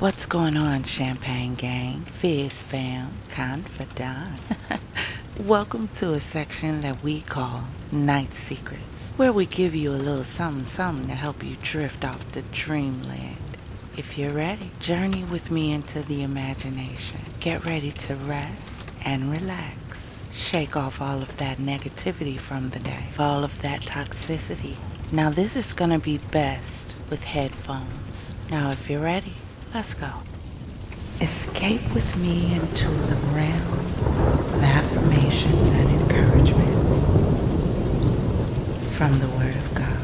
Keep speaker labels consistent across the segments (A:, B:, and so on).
A: What's going on, Champagne Gang, Fizz Fam, Confidante? Welcome to a section that we call Night Secretzz, where we give you a little something something to help you drift off to dreamland. If you're ready, journey with me into the imagination. Get ready to rest and relax. Shake off all of that negativity from the day, all of that toxicity. Now, this is going to be best with headphones. Now, if you're ready, let's go. Escape with me into the realm of affirmations and encouragement from the Word of God.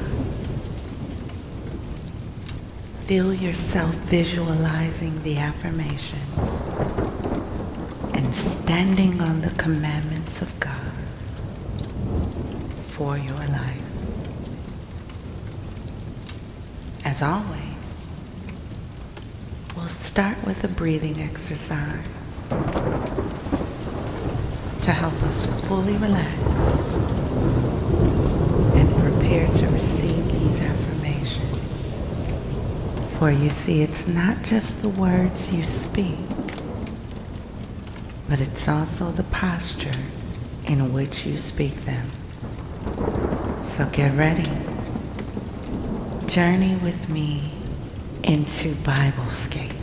A: Feel yourself visualizing the affirmations and standing on the commandments of God for your life. As always, we'll start with a breathing exercise to help us fully relax and prepare to receive these affirmations. For you see, it's not just the words you speak, but it's also the posture in which you speak them. So get ready. Journey with me into Biblescape.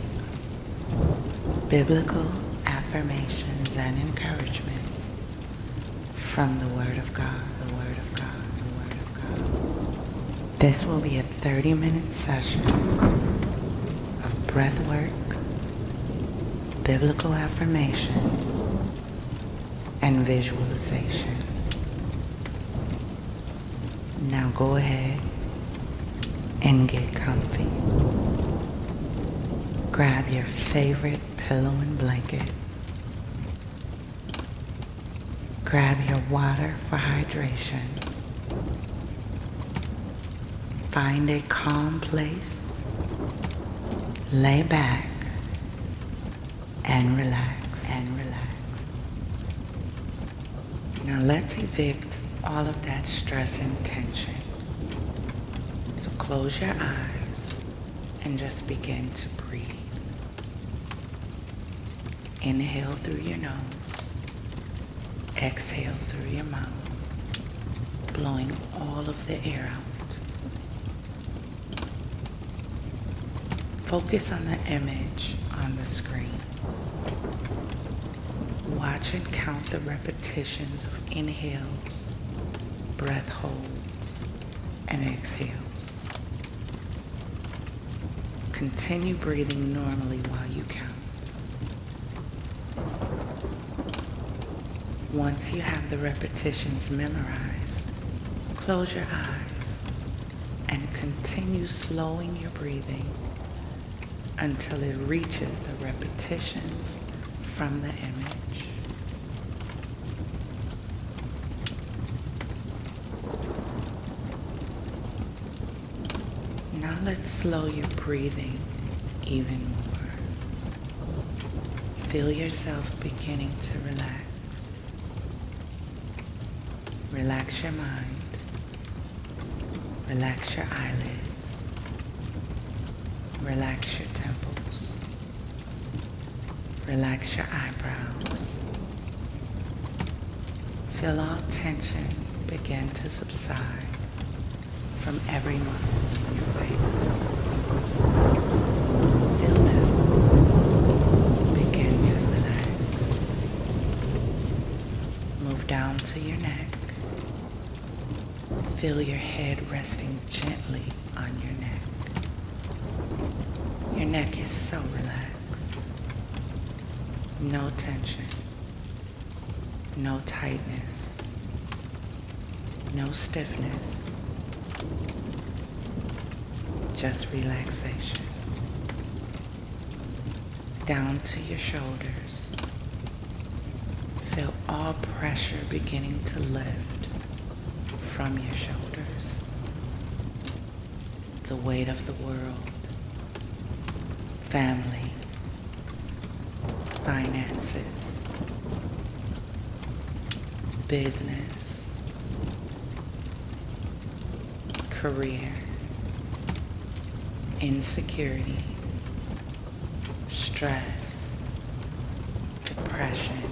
A: Biblical affirmations and encouragement from the Word of God, the Word of God, the Word of God. This will be a 30 minute session of breath work, biblical affirmations, and visualization. Now go ahead and get comfy. Grab your favorite pillow and blanket. Grab your water for hydration. Find a calm place. Lay back and relax and relax. Now let's evict all of that stress and tension. So close your eyes and just begin to Inhale through your nose. Exhale through your mouth, blowing all of the air out. Focus on the image on the screen. Watch and count the repetitions of inhales, breath holds, and exhales. Continue breathing normally while you count. Once you have the repetitions memorized, close your eyes and continue slowing your breathing until it reaches the repetitions from the image. Now let's slow your breathing even more. Feel yourself beginning to relax. Relax your mind. Relax your eyelids. Relax your temples. Relax your eyebrows. Feel all tension begin to subside from every muscle in your face. Feel begin to relax. Move down to your neck. Feel your head resting gently on your neck. Your neck is so relaxed. No tension. No tightness. No stiffness. Just relaxation. Down to your shoulders. Feel all pressure beginning to lift from your shoulders. The weight of the world, family, finances, business, career, insecurity, stress, depression,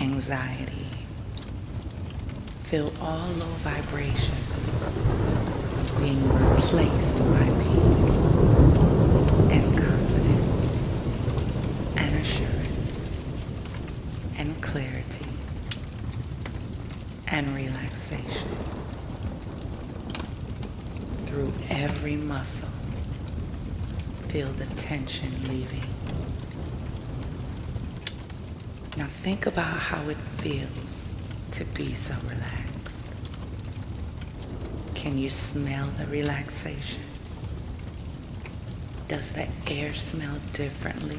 A: anxiety. Feel all low vibrations being replaced by peace and confidence and assurance and clarity and relaxation through every muscle. Feel the tension leaving. Now think about how it feels to be so relaxed. Can you smell the relaxation? Does the air smell differently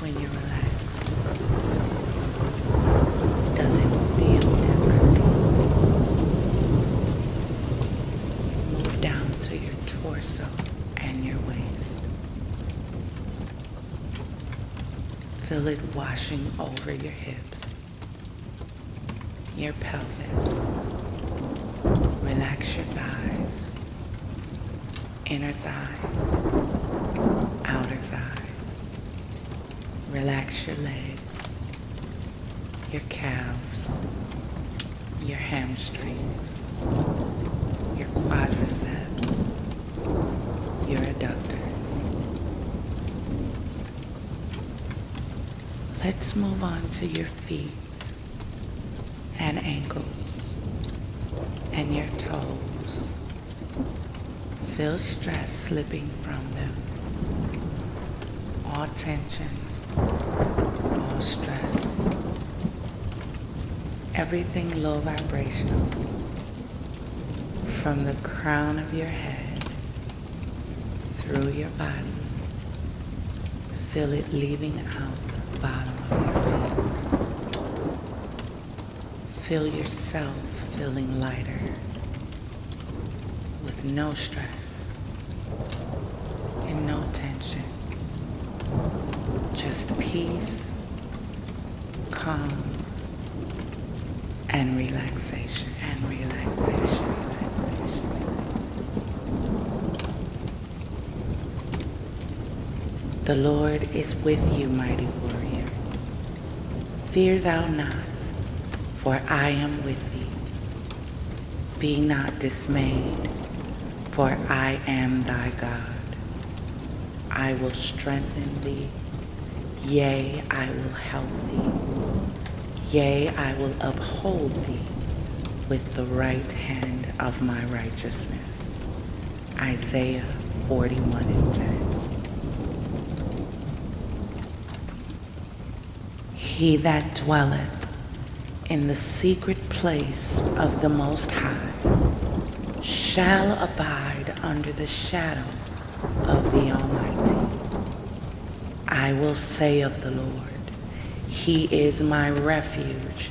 A: when you're relaxed? Does it feel differently? Move down to your torso and your waist. Feel it washing over your hips, your pelvis. Relax your thighs, inner thigh, outer thigh. Relax your legs, your calves, your hamstrings, your quadriceps, your adductors. Let's move on to your feet and ankles and your toes. Stress slipping from them. All tension, all stress. Everything low vibrational from the crown of your head through your body. Feel it leaving out the bottom of your feet. Feel yourself feeling lighter with no stress Just peace, calm, and relaxation, and relaxation. The Lord is with you, mighty warrior. Fear thou not, for I am with thee. Be not dismayed, for I am thy God. I will strengthen thee. Yea, I will help thee. Yea, I will uphold thee with the right hand of my righteousness. Isaiah 41 and 10. He that dwelleth in the secret place of the Most High shall abide under the shadow of the Almighty. I will say of the Lord, He is my refuge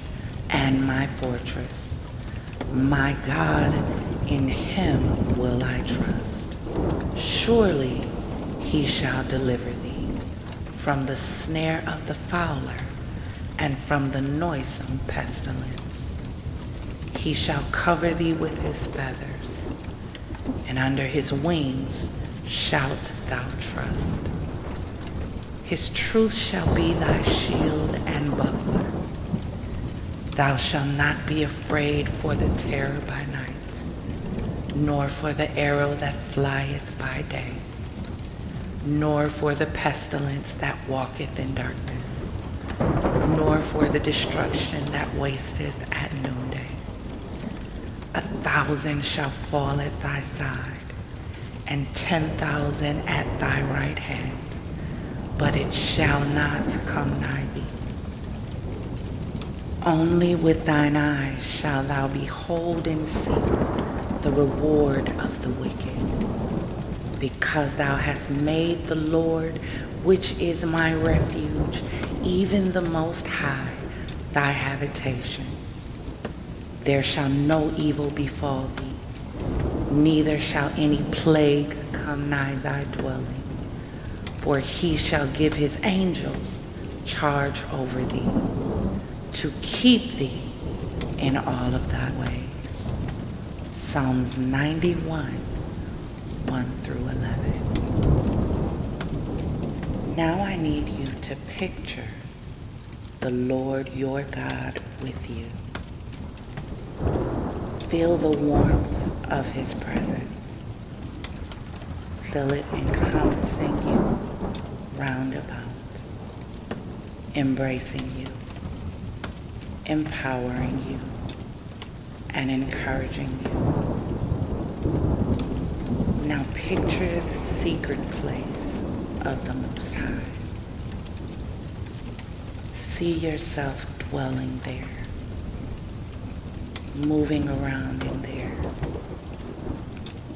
A: and my fortress. My God, in Him will I trust. Surely He shall deliver thee from the snare of the fowler and from the noisome pestilence. He shall cover thee with his feathers, and under his wings shalt thou trust. His truth shall be thy shield and buckler. Thou shalt not be afraid for the terror by night, nor for the arrow that flieth by day, nor for the pestilence that walketh in darkness, nor for the destruction that wasteth at noonday. A thousand shall fall at thy side, and ten thousand at thy right hand, but it shall not come nigh thee. Only with thine eyes shalt thou behold and see the reward of the wicked, because thou hast made the Lord, which is my refuge, even the Most High, thy habitation. There shall no evil befall thee, neither shall any plague come nigh thy dwelling. For he shall give his angels charge over thee, to keep thee in all of thy ways. Psalms 91, 1 through 11. Now I need you to picture the Lord your God with you. Feel the warmth of his presence. Feel it encompassing you round about, embracing you, empowering you, and encouraging you. Now picture the secret place of the Most High. See yourself dwelling there, moving around in there,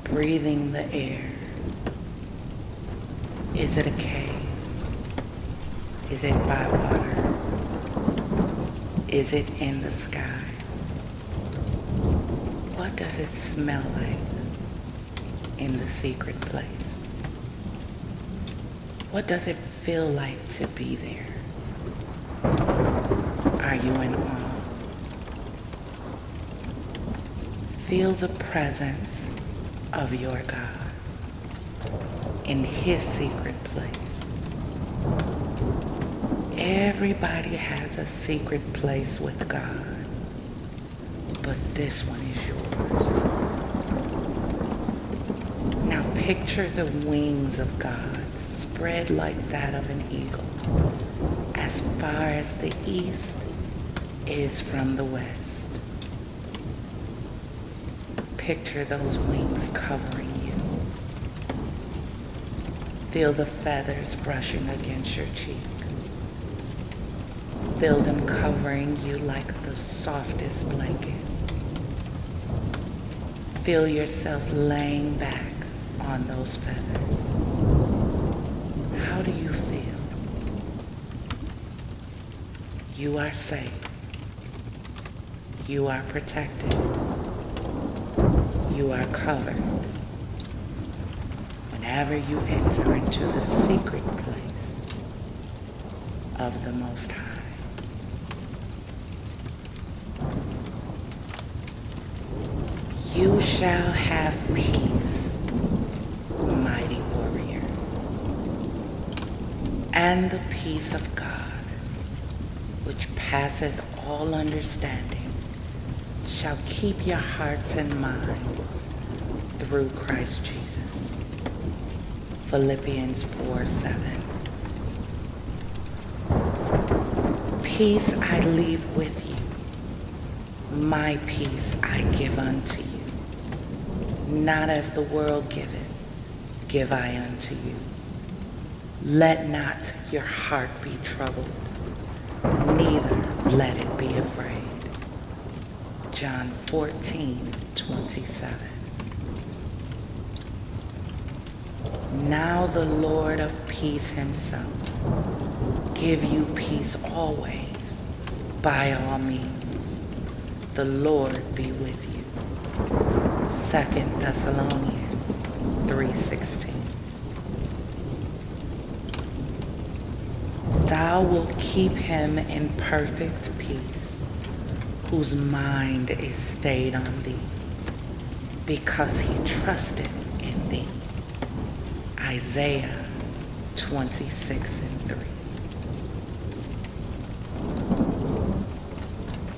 A: breathing the air. Is it a cave? Is it by water? Is it in the sky? What does it smell like in the secret place? What does it feel like to be there? Are you in awe? Feel the presence of your God in his secret place. Everybody has a secret place with God, but this one is yours. Now picture the wings of God spread like that of an eagle as far as the east is from the west. Picture those wings covering you. Feel the feathers brushing against your cheek. Feel them covering you like the softest blanket. Feel yourself laying back on those feathers. How do you feel? You are safe. You are protected. You are covered. Whenever you enter into the secret place of the Most High. You shall have peace, mighty warrior, and the peace of God, which passeth all understanding, shall keep your hearts and minds through Christ Jesus. Philippians 4 7. Peace I leave with you, my peace I give unto you. Not as the world giveth, give I unto you. Let not your heart be troubled, neither let it be afraid. John 14, 27. Now the Lord of peace himself give you peace always, by all means. The Lord be with you. Second Thessalonians 3:16. Thou wilt keep him in perfect peace, whose mind is stayed on thee, because he trusted in thee. Isaiah 26 and 3.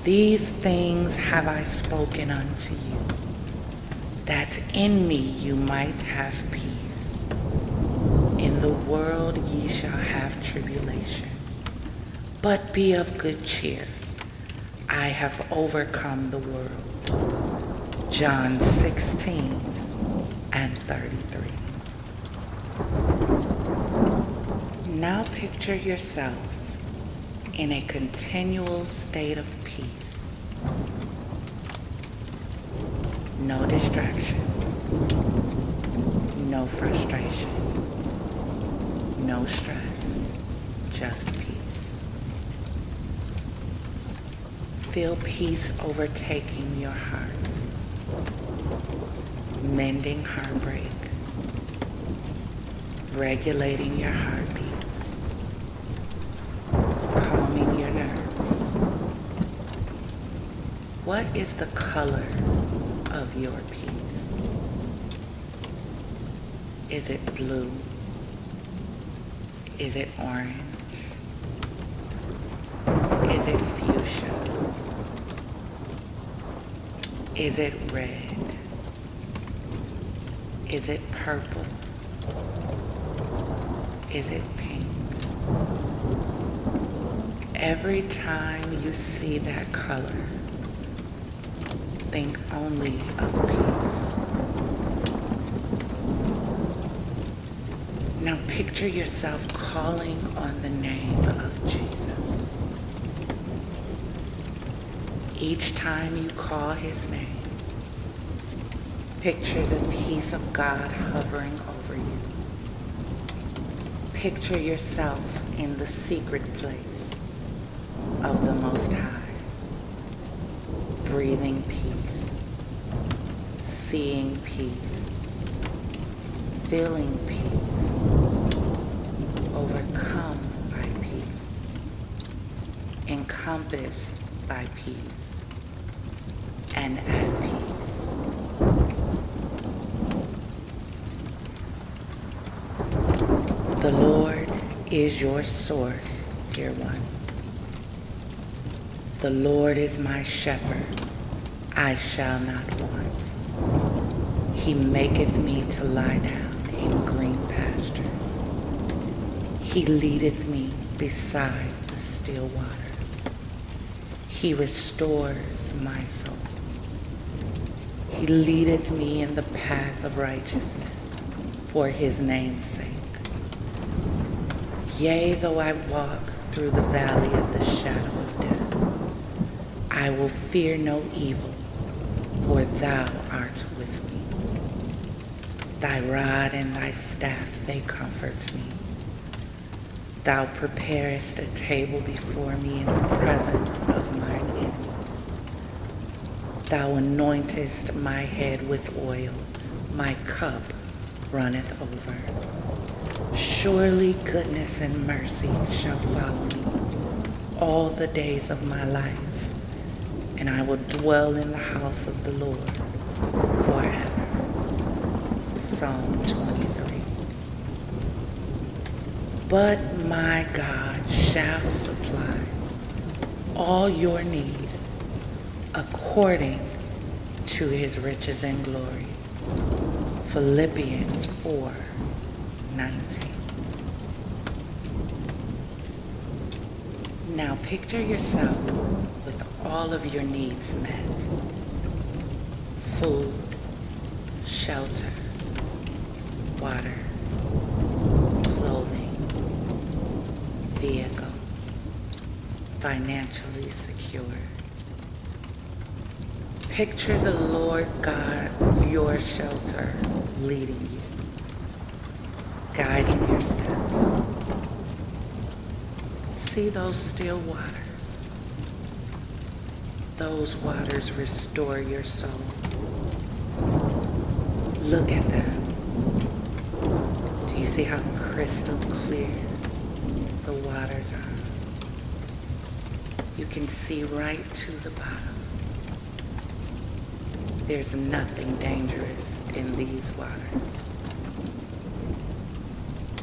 A: These things have I spoken unto you, that in me you might have peace. In the world ye shall have tribulation, but be of good cheer. I have overcome the world. John 16 and 33. Now picture yourself in a continual state of peace. No distractions, no frustration, no stress, just peace. Feel peace overtaking your heart, mending heartbreak, regulating your heartbeats, calming your nerves. What is the color of your peace? Is it blue? Is it orange? Is it fuchsia? Is it red? Is it purple? Is it pink? Every time you see that color, think only of peace. Now picture yourself calling on the name of Jesus. Each time you call his name, picture the peace of God hovering over you. Picture yourself in the secret place of the Most High, breathing peace, seeing peace, feeling peace, overcome by peace, encompassed by peace, and at peace. The Lord is your source, dear one. The Lord is my shepherd, I shall not want. He maketh me to lie down in green pastures. He leadeth me beside the still waters. He restores my soul. He leadeth me in the path of righteousness for his name's sake. Yea, though I walk through the valley of the shadow of death, I will fear no evil, for thou art with me. Thy rod and thy staff, they comfort me. Thou preparest a table before me in the presence of enemies. Thou anointest my head with oil, my cup runneth over. Surely goodness and mercy shall follow me all the days of my life, and I will dwell in the house of the Lord forever. Psalm 23. But my God shall supply all your need according to his riches and glory. Philippians 4 19. Now picture yourself with all of your needs met. Food, shelter, water, clothing, vehicle, financially secure. Picture the Lord God, your shelter, leading you guiding your steps. See those still waters. Those waters restore your soul. Look at them. Do you see how crystal clear the waters are? You can see right to the bottom. There's nothing dangerous in these waters.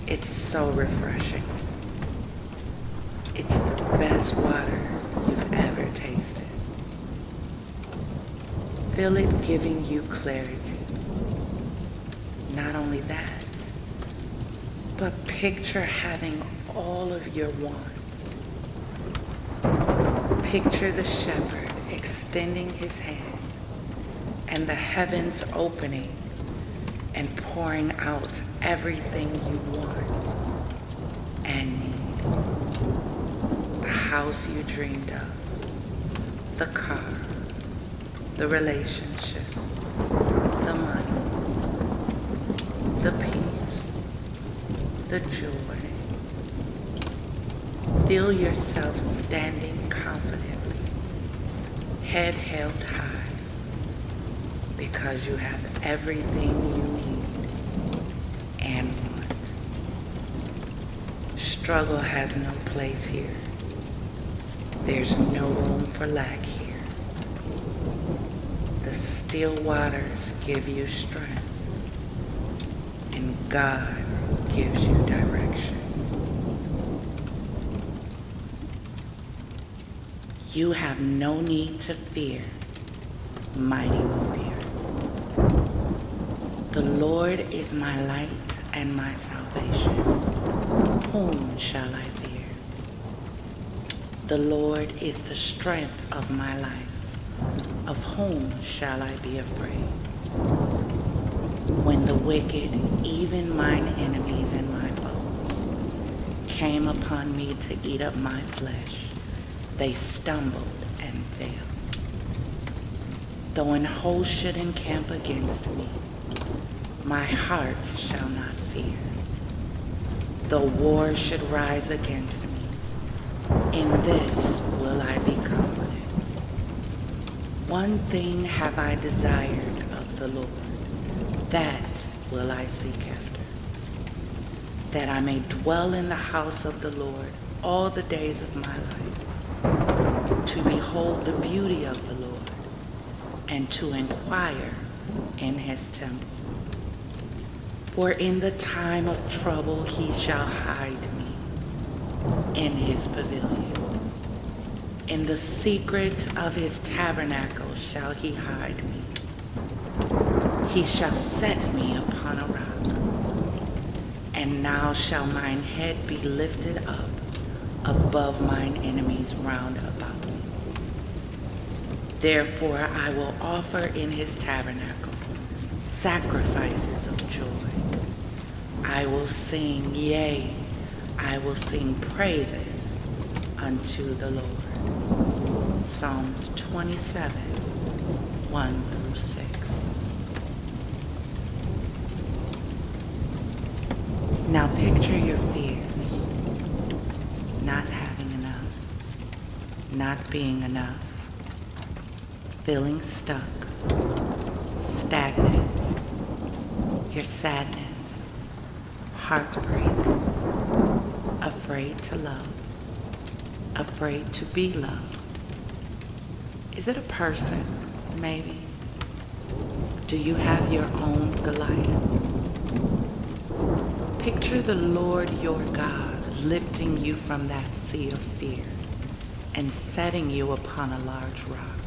A: It's so refreshing. It's the best water you've ever tasted. Feel it giving you clarity. Not only that, but picture having all of your wants. Picture the shepherd extending his hand and the heavens opening and pouring out everything you want and need. The house you dreamed of, the car, the relationship, the money, the peace, the joy. Feel yourself standing confidently, head held high, because you have everything you need and want. Struggle has no place here. There's no room for lack here. The still waters give you strength, and God gives you direction. You have no need to fear, mighty warrior. Lord is my light and my salvation. Whom shall I fear? The Lord is the strength of my life. Of whom shall I be afraid? When the wicked, even mine enemies and my foes, came upon me to eat up my flesh, they stumbled and fell. Though an host should encamp against me, my heart shall not fear. Though war should rise against me, in this will I be confident. One thing have I desired of the Lord, that will I seek after, that I may dwell in the house of the Lord all the days of my life, to behold the beauty of the Lord, and to inquire in his temple. For in the time of trouble he shall hide me in his pavilion. In the secret of his tabernacle shall he hide me. He shall set me upon a rock. And now shall mine head be lifted up above mine enemies round about me. Therefore I will offer in his tabernacle sacrifices of joy. I will sing, yea, I will sing praises unto the Lord. Psalms 27, 1 through 6. Now picture your fears. Not having enough. Not being enough. Feeling stuck. Stagnant. Your sadness. Heartbreak. Afraid to love. Afraid to be loved. Is it a person, maybe? Do you have your own Goliath? Picture the Lord your God lifting you from that sea of fear and setting you upon a large rock.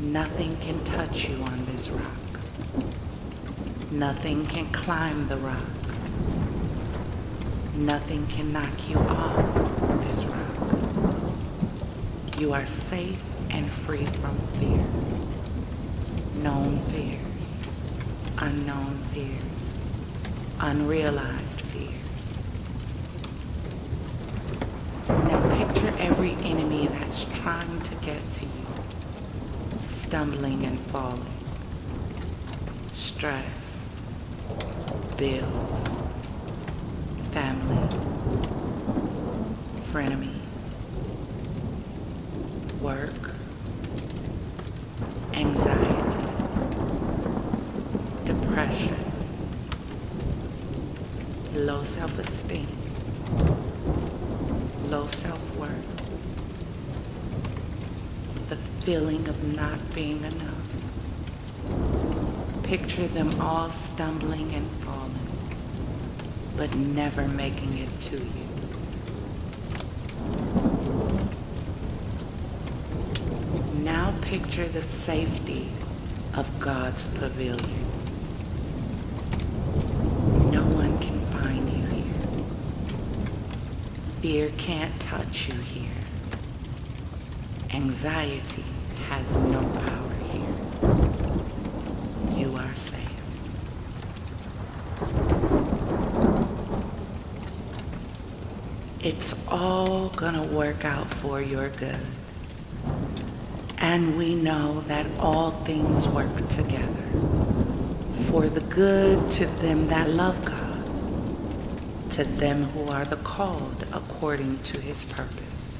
A: Nothing can touch you on this rock. Nothing can climb the rock. Nothing can knock you off this rock. You are safe and free from fear. Known fears, unknown fears, unrealized fears. Now picture every enemy that's trying to get to you, stumbling and falling. Stress, bills, family, frenemies, work, anxiety, depression, low self-esteem, low self-worth, the feeling of not being enough. Picture them all stumbling and falling, but never making it to you. Now picture the safety of God's pavilion. No one can find you here. Fear can't touch you here. Anxiety has no power here. You are safe. It's all gonna work out for your good. And we know that all things work together for the good to them that love God, to them who are the called according to his purpose.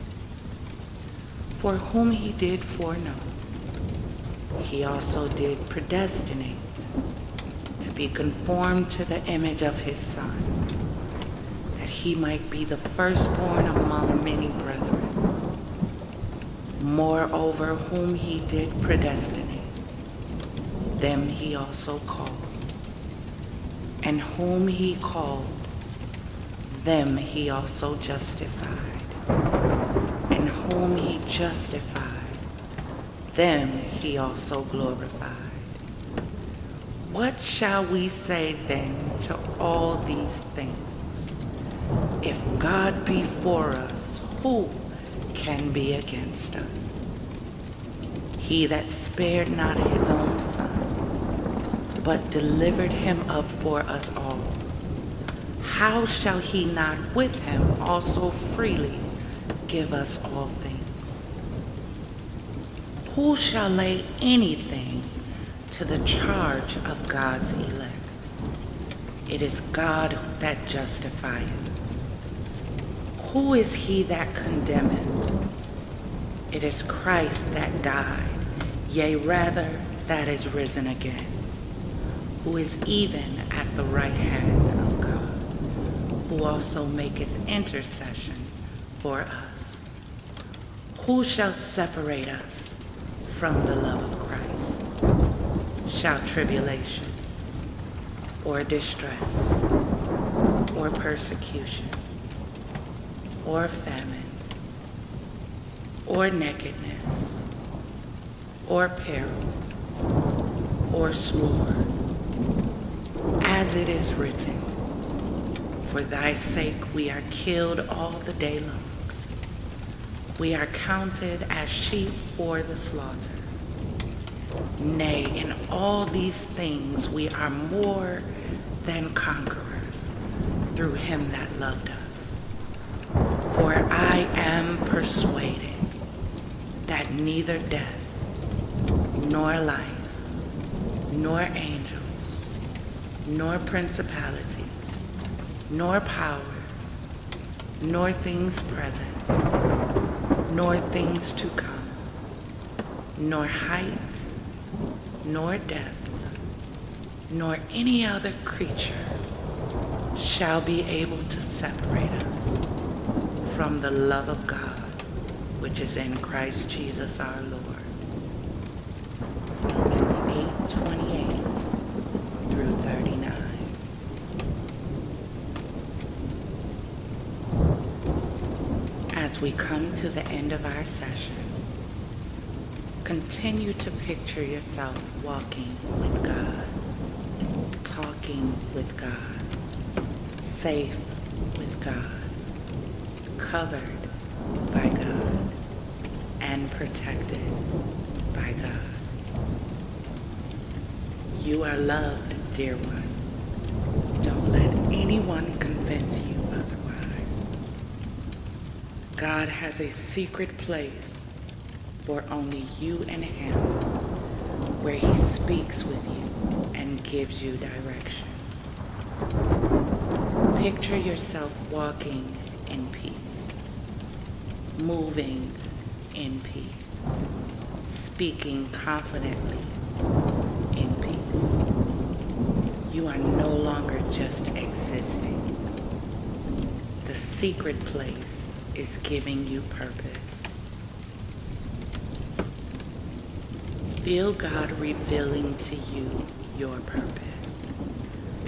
A: For whom he did foreknow, he also did predestinate to be conformed to the image of his Son, he might be the firstborn among many brethren. Moreover, whom he did predestinate, them he also called. And whom he called, them he also justified. and whom he justified, them he also glorified. What shall we say then to all these things? If God be for us, who can be against us? He that spared not his own son, but delivered him up for us all, how shall he not with him also freely give us all things? Who shall lay anything to the charge of God's elect? It is God that justifieth. Who is he that condemneth? It is Christ that died, yea, rather, that is risen again, who is even at the right hand of God, who also maketh intercession for us. Who shall separate us from the love of Christ? Shall tribulation, or distress, or persecution, or famine, or nakedness, or peril, or sword, as it is written, For thy sake we are killed all the day long. We are counted as sheep for the slaughter. Nay, in all these things we are more than conquerors through him that loved us. For I am persuaded that neither death, nor life, nor angels, nor principalities, nor powers, nor things present, nor things to come, nor height, nor depth, nor any other creature shall be able to separate us from the love of God which is in Christ Jesus our Lord. Romans 8 28 through 39. As we come to the end of our session, continue to picture yourself walking with God, talking with God, safe with God, covered by God, and protected by God. You are loved, dear one. Don't let anyone convince you otherwise. God has a secret place for only you and Him where He speaks with you and gives you direction. Picture yourself walking in peace, moving in peace, speaking confidently in peace. You are no longer just existing. The secret place is giving you purpose. Feel God revealing to you your purpose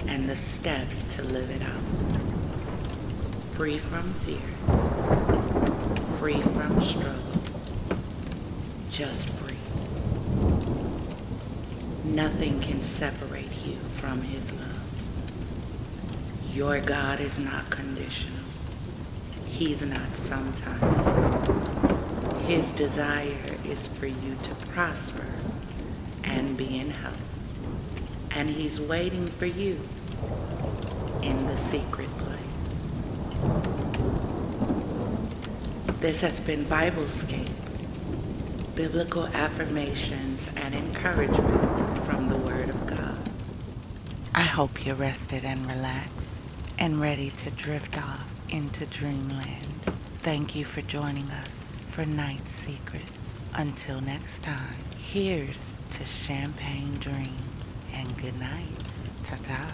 A: and the steps to live it out. Free from fear, free from struggle, just free. Nothing can separate you from his love. Your God is not conditional. He's not sometime. His desire is for you to prosper and be in health. And he's waiting for you in the secret place. This has been Biblescape, biblical affirmations and encouragement from the Word of God. I hope you're rested and relaxed and ready to drift off into dreamland. Thank you for joining us for Night Secretzz. Until next time, here's to champagne dreams and good nights. Ta-ta.